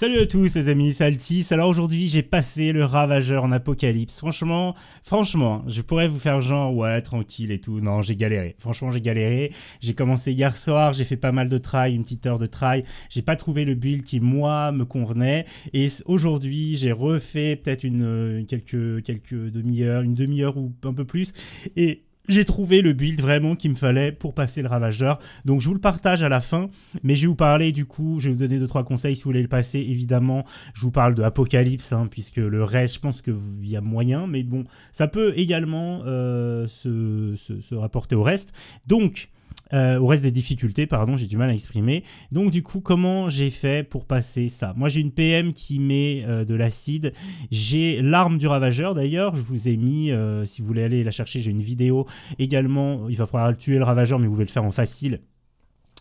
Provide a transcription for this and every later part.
Salut à tous les amis, c'est. Alors aujourd'hui j'ai passé le ravageur en apocalypse. Franchement, franchement, je pourrais vous faire genre ouais tranquille et tout. Non, j'ai galéré. Franchement j'ai galéré. J'ai commencé hier soir, j'ai fait pas mal de try, une petite heure de try. J'ai pas trouvé le build qui moi me convenait. Et aujourd'hui j'ai refait peut-être une quelques quelques demi-heures, une demi-heure ou un peu plus. Et j'ai trouvé le build vraiment qu'il me fallait pour passer le ravageur. Donc je vous le partage à la fin, mais je vais vous parler du coup, je vais vous donner deux trois conseils si vous voulez le passer. Évidemment, je vous parle de Apocalypse, hein, puisque le reste, je pense qu'il y a moyen, mais bon, ça peut également euh, se, se, rapporter au reste. Donc euh, au reste des difficultés, pardon, j'ai du mal à exprimer. Donc du coup, comment j'ai fait pour passer ça? Moi j'ai une PM qui met euh, de l'acide, j'ai l'arme du ravageur d'ailleurs, je vous ai mis, euh, si vous voulez aller la chercher, j'ai une vidéo également, il va falloir tuer le ravageur mais vous pouvez le faire en facile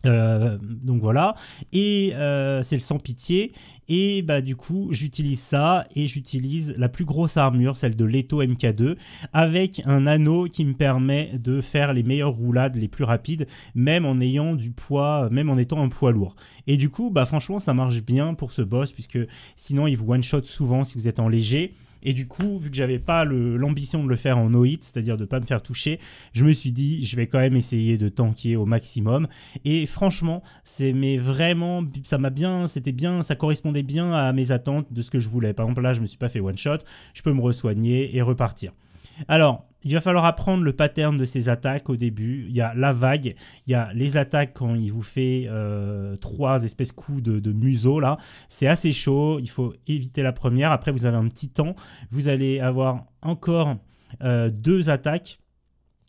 euh, donc voilà, et euh, c'est le sans pitié, et bah du coup j'utilise ça, et j'utilise la plus grosse armure, celle de Leto MK2, avec un anneau qui me permet de faire les meilleures roulades les plus rapides, même en ayant du poids, même en étant un poids lourd. Et du coup, bah franchement ça marche bien pour ce boss, puisque sinon il vous one-shot souvent si vous êtes en léger, et du coup, vu que j'avais pas l'ambition de le faire en no hit, c'est-à-dire de pas me faire toucher, je me suis dit, je vais quand même essayer de tanker au maximum. Et franchement, c'est mais vraiment, ça m'a bien, c'était bien, ça correspondait bien à mes attentes de ce que je voulais. Par exemple, là, je me suis pas fait one shot, je peux me resoigner et repartir. Alors, il va falloir apprendre le pattern de ces attaques au début. Il y a la vague, il y a les attaques quand il vous fait euh, trois espèces coups de, museau là. C'est assez chaud, il faut éviter la première. Après, vous avez un petit temps. Vous allez avoir encore euh, deux attaques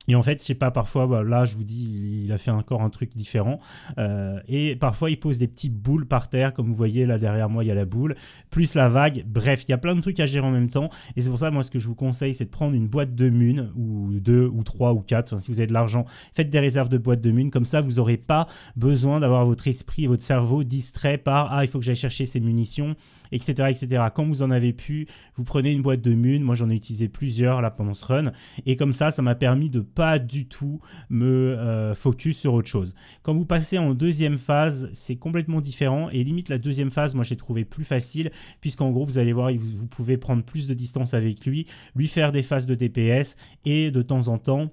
et en fait, je sais pas, parfois, bah, là, je vous dis, il a fait encore un truc différent. Euh, et parfois, il pose des petites boules par terre, comme vous voyez là derrière moi, il y a la boule, plus la vague. Bref, il y a plein de trucs à gérer en même temps. Et c'est pour ça, moi, ce que je vous conseille, c'est de prendre une boîte de mun, ou deux, ou trois, ou quatre. si vous avez de l'argent, faites des réserves de boîtes de mun. Comme ça, vous n'aurez pas besoin d'avoir votre esprit et votre cerveau distrait par Ah, il faut que j'aille chercher ces munitions, etc., etc. Quand vous en avez pu, vous prenez une boîte de mun. Moi, j'en ai utilisé plusieurs là pendant ce run. Et comme ça, ça m'a permis de du tout me euh, focus sur autre chose. Quand vous passez en deuxième phase, c'est complètement différent et limite la deuxième phase, moi j'ai trouvé plus facile puisqu'en gros vous allez voir, vous, vous pouvez prendre plus de distance avec lui, lui faire des phases de DPS et de temps en temps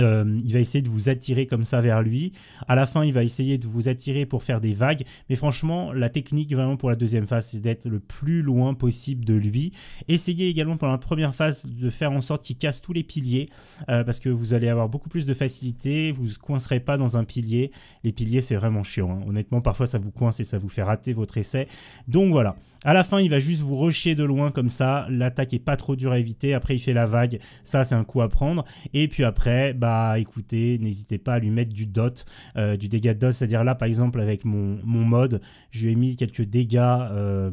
euh, il va essayer de vous attirer comme ça vers lui. À la fin, il va essayer de vous attirer pour faire des vagues. Mais franchement, la technique vraiment pour la deuxième phase, c'est d'être le plus loin possible de lui. Essayez également pour la première phase de faire en sorte qu'il casse tous les piliers. Euh, parce que vous allez avoir beaucoup plus de facilité. Vous ne coincerez pas dans un pilier. Les piliers, c'est vraiment chiant. Hein. Honnêtement, parfois, ça vous coince et ça vous fait rater votre essai. Donc voilà. À la fin, il va juste vous rusher de loin comme ça. L'attaque est pas trop dure à éviter. Après, il fait la vague. Ça, c'est un coup à prendre. Et puis après, bah écoutez, n'hésitez pas à lui mettre du dot, euh, du dégât de dot. C'est-à-dire là, par exemple, avec mon, mon mode, je lui ai mis quelques dégâts euh,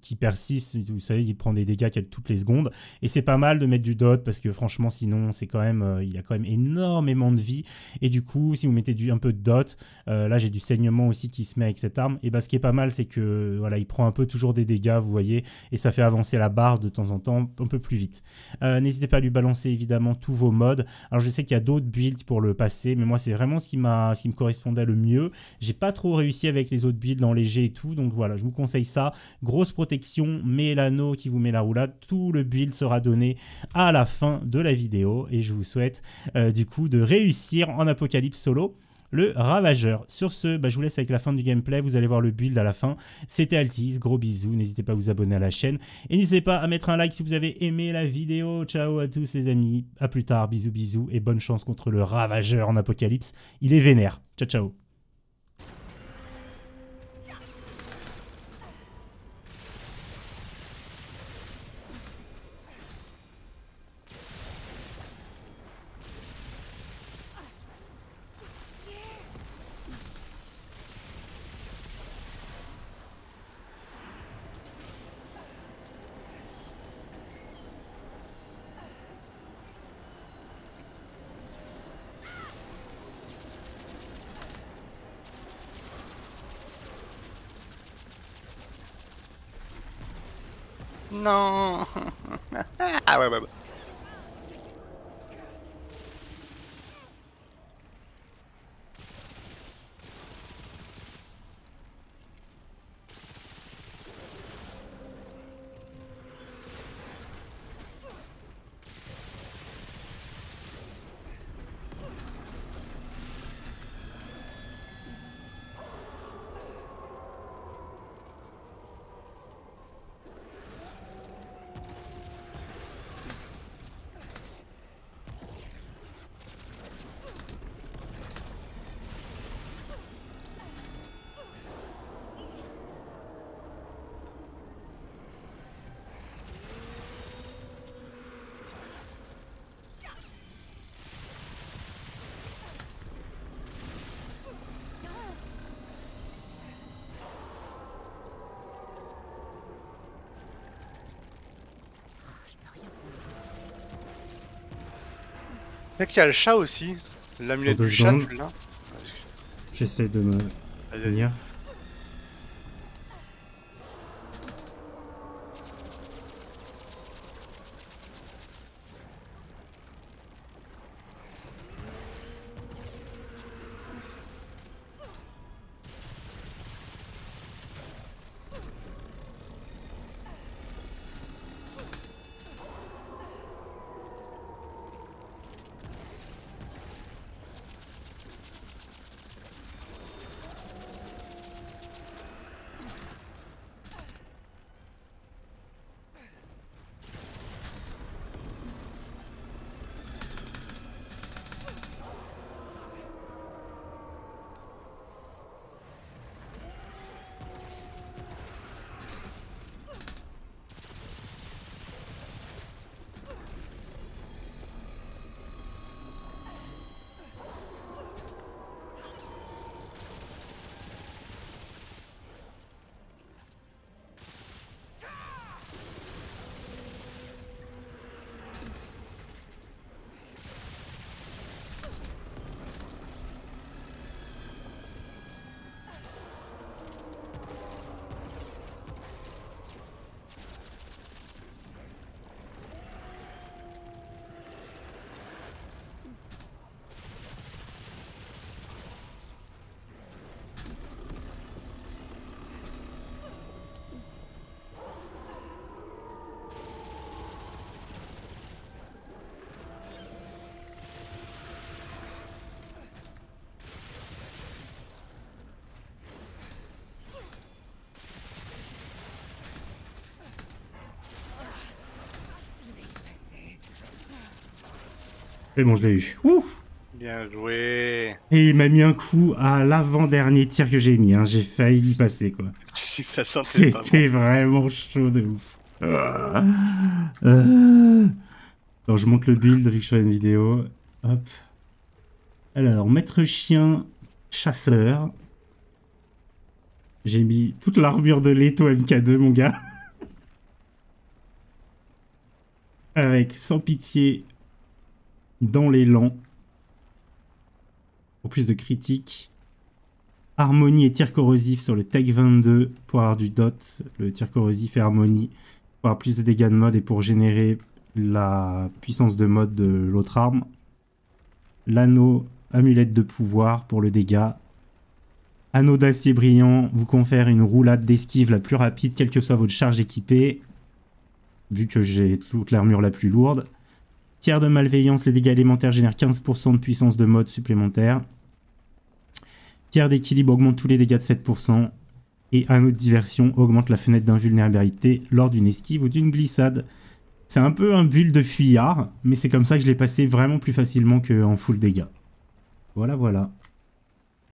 qui persistent. Vous savez, il prend des dégâts toutes les secondes. Et c'est pas mal de mettre du dot parce que franchement, sinon, c'est quand même, euh, il y a quand même énormément de vie. Et du coup, si vous mettez du, un peu de dot, là, j'ai du saignement aussi qui se met avec cette arme. Et bah, ce qui est pas mal, c'est que voilà, il prend un peu toujours des dégâts, vous voyez, et ça fait avancer la barre de temps en temps un peu plus vite. N'hésitez pas à lui balancer évidemment tous vos modes. Alors je sais qu'il y a d'autres builds pour le passer, mais moi c'est vraiment ce qui, me correspondait le mieux. J'ai pas trop réussi avec les autres builds en léger et tout, donc voilà, je vous conseille ça. Grosse protection, mais l'anneau qui vous met la roulade, tout le build sera donné à la fin de la vidéo, et je vous souhaite euh, du coup de réussir en apocalypse solo le Ravageur. Sur ce, bah, je vous laisse avec la fin du gameplay, vous allez voir le build à la fin. C'était Altis, gros bisous, n'hésitez pas à vous abonner à la chaîne. Et n'hésitez pas à mettre un like si vous avez aimé la vidéo. Ciao à tous les amis, à plus tard, bisous bisous, et bonne chance contre le Ravageur en Apocalypse. Il est vénère. Ciao ciao Non Là qu'il y a le chat aussi. L'amulette du chat, tu l'as. J'essaie de me Vas-y, C'est bon, je l'ai eu. Ouf Bien joué. Et il m'a mis un coup à l'avant-dernier tir que j'ai mis. hein. J'ai failli y passer, quoi. Ça sentait pas bon. C'était vraiment chaud de ouf. Ah. Euh. Alors, je monte le build vu que je fais une vidéo. Hop. Alors, maître chien chasseur. J'ai mis toute l'armure de Leto MK2, mon gars. Avec sans pitié dans l'élan. Pour plus de critiques. Harmonie et tir corrosif sur le Tech 22 pour avoir du dot, le tir corrosif et harmonie pour avoir plus de dégâts de mode et pour générer la puissance de mode de l'autre arme. L'anneau amulette de pouvoir pour le dégât. Anneau d'acier brillant vous confère une roulade d'esquive la plus rapide quelle que soit votre charge équipée. Vu que j'ai toute l'armure la plus lourde. Tiers de malveillance, les dégâts élémentaires génèrent 15% de puissance de mode supplémentaire. Pierre d'équilibre augmente tous les dégâts de 7%. Et anneau de diversion augmente la fenêtre d'invulnérabilité lors d'une esquive ou d'une glissade. C'est un peu un build de fuyard, mais c'est comme ça que je l'ai passé vraiment plus facilement qu'en full dégâts. Voilà, voilà.